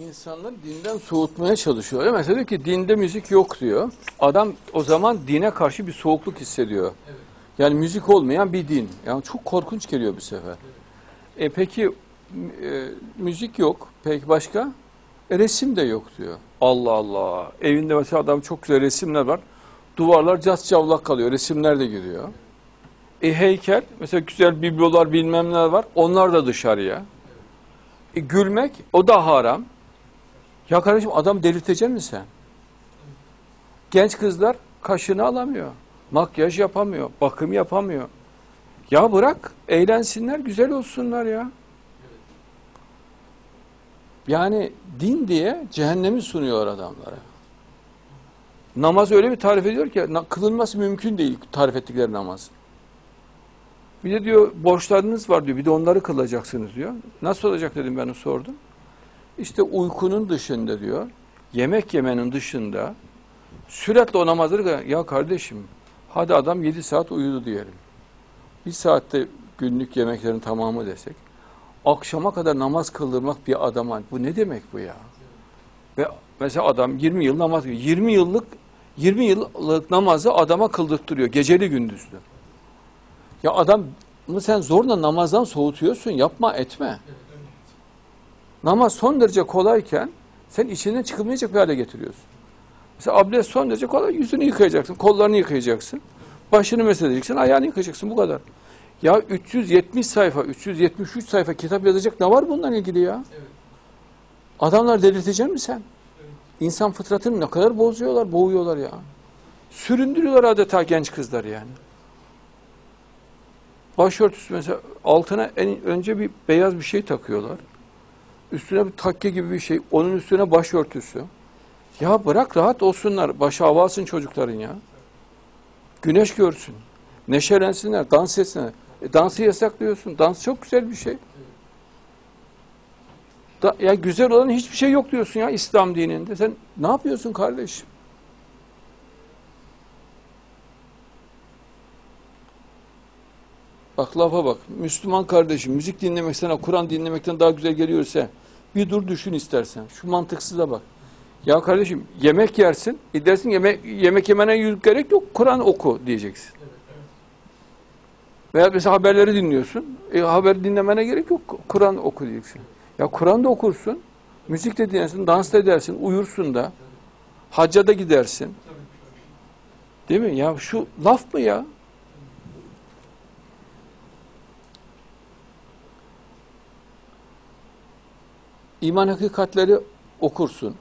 İnsanları dinden soğutmaya çalışıyor. Mesela diyor ki dinde müzik yok diyor. Adam o zaman dine karşı bir soğukluk hissediyor. Yani müzik olmayan bir din. Yani çok korkunç geliyor bu sefer. E peki e, müzik yok. Peki başka? E, resim de yok diyor. Allah Allah. Evinde mesela adam çok güzel resimler var. Duvarlar cas cavlak kalıyor. Resimler de giriyor. E heykel, mesela güzel biblolar bilmem neler var. Onlar da dışarıya. E, gülmek o da haram. Ya kardeşim adam delirtecek misin sen? Genç kızlar kaşını alamıyor. Makyaj yapamıyor. Bakım yapamıyor. Ya bırak eğlensinler güzel olsunlar ya. Yani din diye cehennemi sunuyorlar adamlara. Namaz öyle bir tarif ediyor ki kılınması mümkün değil tarif ettikleri namaz. Bir de diyor borçlarınız var diyor. Bir de onları kılacaksınız diyor. Nasıl olacak dedim ben sordum. İşte uykunun dışında diyor. Yemek yemenin dışında sürekli o namazları ya kardeşim hadi adam 7 saat uyudu diyelim. Bir saatte günlük yemeklerin tamamı desek. Akşama kadar namaz kıldırmak bir adama bu ne demek bu ya? Ve mesela adam 20 yıl namaz kılıyor. 20 yıllık 20 yıllık namazı adama kıldırttırıyor geceli gündüzlü. Ya adam sen zorla namazdan soğutuyorsun. Yapma etme. Namaz son derece kolayken sen içinden çıkılmayacak bir hale getiriyorsun. Mesela abdest son derece kolay. Yüzünü yıkayacaksın, kollarını yıkayacaksın. Başını mesedeceksin, ayağını yıkayacaksın. Bu kadar. Ya 370 sayfa, 373 sayfa kitap yazacak ne var bundan ilgili ya? Adamlar delirtecek mi sen? İnsan fıtratını ne kadar bozuyorlar, boğuyorlar ya. Süründürüyorlar adeta genç kızlar yani. Başörtüsü mesela altına en önce bir beyaz bir şey takıyorlar. Üstüne bir takke gibi bir şey. Onun üstüne başörtüsü. Ya bırak rahat olsunlar. Başı hava alsın çocukların ya. Güneş görsün. Neşelensinler, dans etsinler. E, dansı yasaklıyorsun. Dans çok güzel bir şey. Da, ya güzel olan hiçbir şey yok diyorsun ya İslam dininde. Sen ne yapıyorsun kardeşim? Bak lafa bak. Müslüman kardeşim müzik dinlemek sana Kur'an dinlemekten daha güzel geliyorsa bir dur düşün istersen. Şu mantıksıza bak. Ya kardeşim yemek yersin. E dersin yemek, yemek yemene gerek yok. Kur'an oku diyeceksin. Veya mesela haberleri dinliyorsun. E, haber dinlemene gerek yok. Kur'an oku diyeceksin. Ya Kur'an da okursun. Müzik de dinlersin. Dans da edersin. Uyursun da. Hacca da gidersin. Değil mi? Ya şu laf mı ya? İman hakikatleri okursun.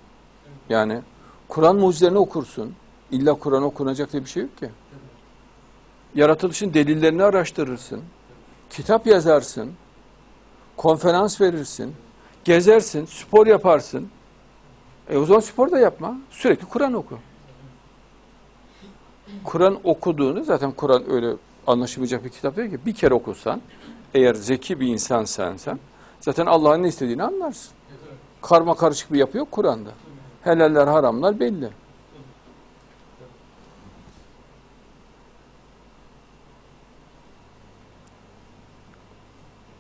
Yani Kur'an mucizelerini okursun. İlla Kur'an okunacak diye bir şey yok ki. Yaratılışın delillerini araştırırsın. Kitap yazarsın. Konferans verirsin. Gezersin, spor yaparsın. E o zaman spor da yapma. Sürekli Kur'an oku. Kur'an okuduğunu zaten Kur'an öyle anlaşılmayacak bir kitap değil ki. Bir kere okusan, eğer zeki bir insan sensen, zaten Allah'ın ne istediğini anlarsın. Karma karışık bir yapı yok Kur'an'da. Helaller, haramlar belli.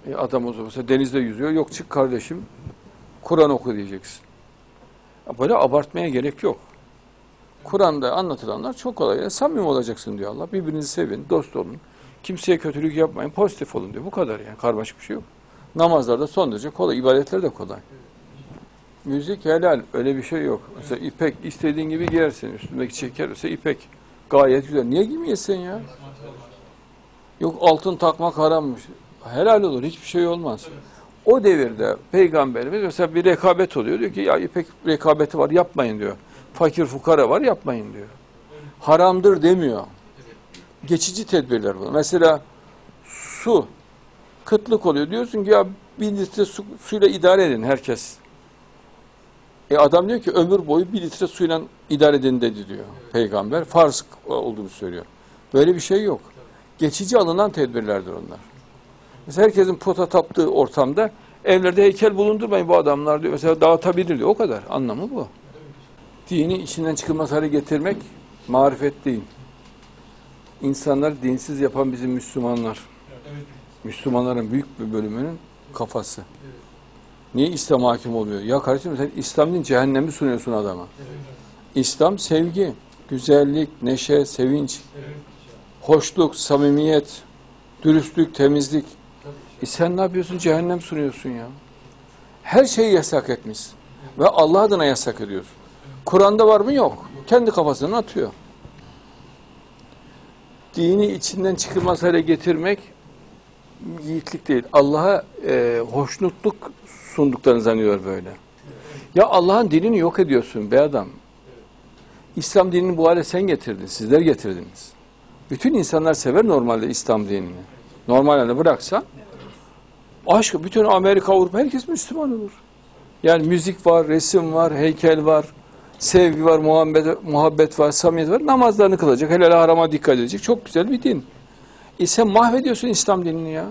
E adam o zaman mesela denizde yüzüyor. Yok çık kardeşim Kur'an oku diyeceksin. Böyle abartmaya gerek yok. Kur'an'da anlatılanlar çok kolay. Yani samimi olacaksın diyor Allah. Birbirinizi sevin, dost olun. Kimseye kötülük yapmayın, pozitif olun diyor. Bu kadar yani. Karmaşık bir şey yok. Namazlarda son derece kolay, ibadetler de kolay. Müzik helal, öyle bir şey yok. Mesela ipek istediğin gibi giyersin. Üstündeki çeker, mesela ipek. Gayet güzel. Niye giymeyesin ya? Yok altın takmak harammış. Helal olur, hiçbir şey olmaz. O devirde peygamberimiz mesela bir rekabet oluyor. Diyor ki ya ipek rekabeti var yapmayın diyor. Fakir fukara var yapmayın diyor. Haramdır demiyor. Geçici tedbirler bu. Mesela su kıtlık oluyor. Diyorsun ki ya bir litre su, suyla idare edin herkes. E adam diyor ki ömür boyu bir litre suyla idare edin dedi diyor peygamber. Farz olduğunu söylüyor. Böyle bir şey yok. Geçici alınan tedbirlerdir onlar. Mesela herkesin pota taptığı ortamda evlerde heykel bulundurmayın bu adamlar diyor. Mesela dağıtabilir diyor. O kadar. Anlamı bu. Dini içinden çıkılmaz hale getirmek marifet değil. İnsanlar dinsiz yapan bizim Müslümanlar. Müslümanların büyük bir bölümünün kafası. Niye İslam hakim oluyor? Ya kardeşim sen İslam'ın cehennemi sunuyorsun adama. İslam sevgi, güzellik, neşe, sevinç, hoşluk, samimiyet, dürüstlük, temizlik. E sen ne yapıyorsun? Cehennem sunuyorsun ya. Her şeyi yasak etmişsin. Ve Allah adına yasak ediyorsun. Kur'an'da var mı? Yok. Kendi kafasına atıyor. Dini içinden çıkılmaz hale getirmek yiğitlik değil. Allah'a e, hoşnutluk sunduklarını zannediyor böyle. Ya Allah'ın dinini yok ediyorsun be adam. İslam dinini bu hale sen getirdin, sizler getirdiniz. Bütün insanlar sever normalde İslam dinini. Normal halde bıraksa aşk, bütün Amerika, Avrupa herkes Müslüman olur. Yani müzik var, resim var, heykel var, sevgi var, muhabbet, muhabbet var, samimiyet var. Namazlarını kılacak, helal harama dikkat edecek. Çok güzel bir din. E sen mahvediyorsun İslam dinini ya.